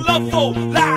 love for life.